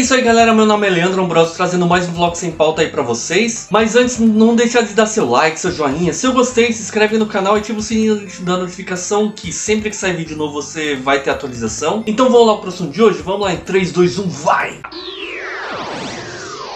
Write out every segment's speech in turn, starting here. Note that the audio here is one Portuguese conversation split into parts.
isso aí galera, meu nome é Leandro Ambrosio trazendo mais um vlog sem pauta aí pra vocês. Mas antes, não deixar de dar seu like, seu joinha Se eu gostei, se inscreve no canal e ativa o sininho da notificação Que sempre que sair vídeo novo você vai ter atualização. Então vamos lá pro assunto de hoje, vamos lá em 3, 2, 1, vai!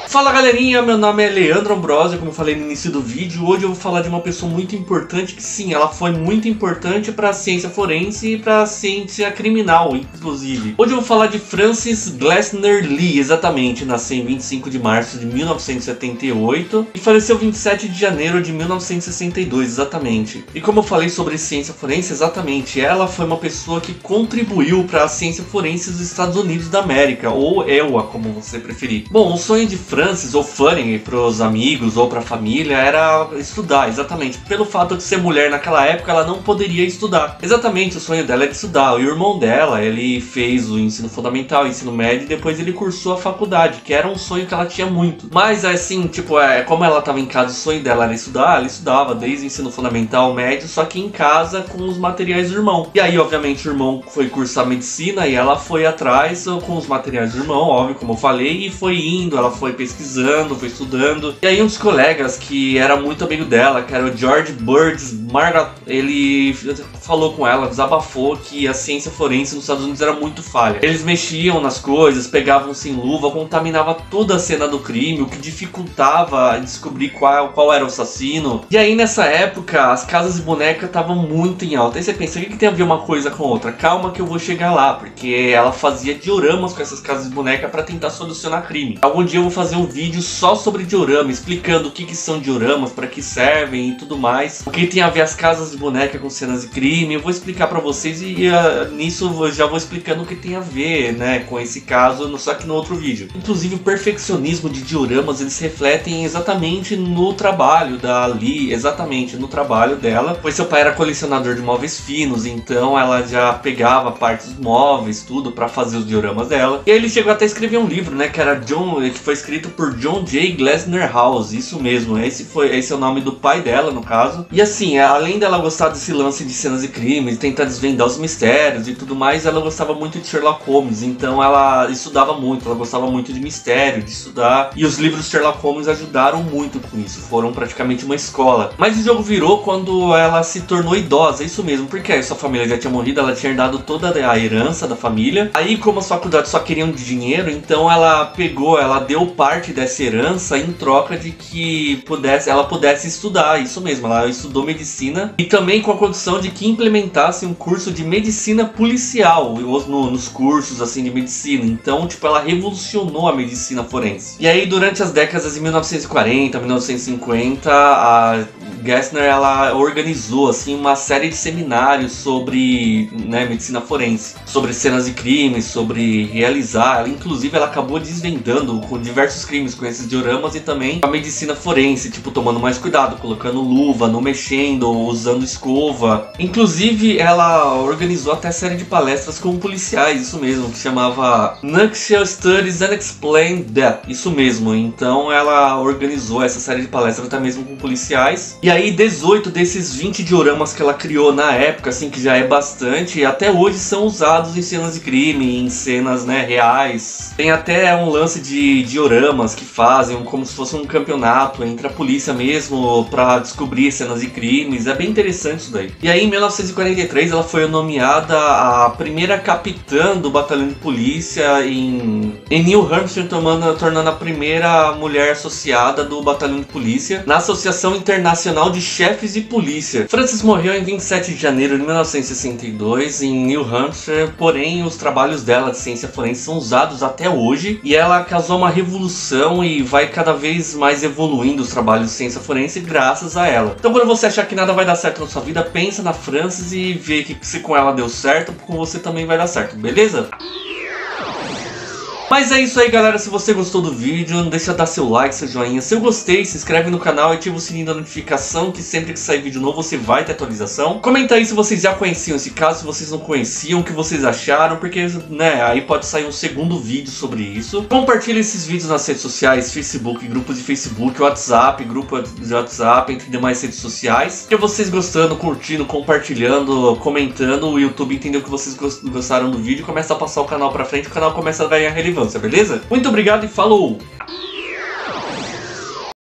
Fala galerinha, meu nome é Leandro Ambrosio, como falei no início do vídeo. Hoje eu vou falar de uma pessoa muito importante, que sim, ela foi muito importante para a ciência forense e para a ciência criminal, inclusive. Hoje eu vou falar de Francis Glessner Lee, exatamente. Nasceu em 25 de março de 1978 e faleceu 27 de janeiro de 1962, exatamente. E como eu falei sobre ciência forense, exatamente, ela foi uma pessoa que contribuiu para a ciência forense dos Estados Unidos da América, ou EWA, como você preferir. Bom, o sonho de Francis ou Fanny para os amigos ou para a família era estudar, exatamente. Pelo fato de ser mulher naquela época, ela não poderia estudar. Exatamente, o sonho dela é de estudar. O irmão dela, ele fez o ensino fundamental, o ensino médio e depois ele cursou a faculdade, que era um sonho que ela tinha muito. Mas assim, tipo, é, como ela estava em casa, o sonho dela era estudar, ela estudava desde o ensino fundamental, médio, só que em casa com os materiais do irmão. E aí, obviamente, o irmão foi cursar medicina e ela foi atrás com os materiais do irmão, óbvio, como eu falei, e foi indo, ela foi pesquisando pesquisando, foi estudando. E aí um dos colegas que era muito amigo dela, que era o George Birds Margaret, ele falou com ela, desabafou que a ciência forense nos Estados Unidos era muito falha. Eles mexiam nas coisas, pegavam sem luva, contaminava toda a cena do crime, o que dificultava descobrir qual, qual era o assassino. E aí nessa época as casas de boneca estavam muito em alta. Aí você pensa, o que, que tem a ver uma coisa com outra? Calma que eu vou chegar lá, porque ela fazia dioramas com essas casas de boneca para tentar solucionar crime. Algum dia eu vou fazer um vídeo só sobre diorama, explicando o que, que são dioramas, para que servem e tudo mais. O que tem a ver as casas de boneca com cenas de crime, eu vou explicar para vocês e uh, nisso eu já vou explicando o que tem a ver, né, com esse caso, só que no outro vídeo. Inclusive o perfeccionismo de dioramas, eles refletem exatamente no trabalho da Lee, exatamente no trabalho dela, pois seu pai era colecionador de móveis finos, então ela já pegava partes móveis, tudo para fazer os dioramas dela. E aí ele chegou até a escrever um livro, né, que era John, que foi escrito por John J. Glessner House, isso mesmo, esse foi esse é o nome do pai dela no caso. E assim, além dela gostar desse lance de cenas de crime, de tentar desvendar os mistérios e tudo mais, ela gostava muito de Sherlock Holmes, então ela estudava muito, ela gostava muito de mistério, de estudar. E os livros de Sherlock Holmes ajudaram muito com isso, foram praticamente uma escola. Mas o jogo virou quando ela se tornou idosa, isso mesmo, porque sua família já tinha morrido, ela tinha herdado toda a herança da família. Aí, como as faculdades só queriam dinheiro, então ela pegou, ela deu parte parte dessa herança em troca de que pudesse, ela pudesse estudar, isso mesmo, ela estudou medicina e também com a condição de que implementasse um curso de medicina policial no, nos cursos assim de medicina. Então, tipo, ela revolucionou a medicina forense. E aí, durante as décadas de 1940, 1950, a Gessner ela organizou assim uma série de seminários sobre né, medicina forense, sobre cenas de crimes, sobre realizar. Ela, inclusive, ela acabou desvendando com diversos crimes com esses dioramas e também a medicina forense, tipo tomando mais cuidado, colocando luva, não mexendo, usando escova. Inclusive, ela organizou até série de palestras com policiais, isso mesmo, que chamava Nutshell Studies and Explain Death. Isso mesmo. Então, ela organizou essa série de palestras até mesmo com policiais. E aí aí 18 desses 20 dioramas que ela criou na época, assim, que já é bastante, até hoje são usados em cenas de crime, em cenas, né, reais. Tem até um lance de que fazem como se fosse um campeonato entre a polícia mesmo para descobrir cenas de crimes. É bem interessante isso daí. E aí em 1943 ela foi nomeada a primeira capitã do batalhão de polícia em, em New Hampshire, tomando, tornando a primeira mulher associada do batalhão de polícia na Associação Internacional Nacional de Chefes de Polícia. Francis morreu em 27 de janeiro de 1962 em New Hampshire, porém os trabalhos dela de ciência forense são usados até hoje e ela causou uma revolução e vai cada vez mais evoluindo os trabalhos de ciência forense graças a ela. Então quando você achar que nada vai dar certo na sua vida, pensa na Francis e vê que se com ela deu certo, com você também vai dar certo, beleza? Mas é isso aí galera, se você gostou do vídeo, não deixa de dar seu like, seu joinha. Se eu gostei, se inscreve no canal e ativa o sininho da notificação, que sempre que sair vídeo novo você vai ter atualização. Comenta aí se vocês já conheciam esse caso, se vocês não conheciam, o que vocês acharam, porque né, aí pode sair um segundo vídeo sobre isso. Compartilhe esses vídeos nas redes sociais, Facebook, grupos de Facebook, WhatsApp, grupo de WhatsApp, entre demais redes sociais. Que vocês gostando, curtindo, compartilhando, comentando, o YouTube entendeu que vocês gostaram do vídeo, começa a passar o canal pra frente, o canal começa a ganhar relevância relevância, beleza? Muito obrigado e falou!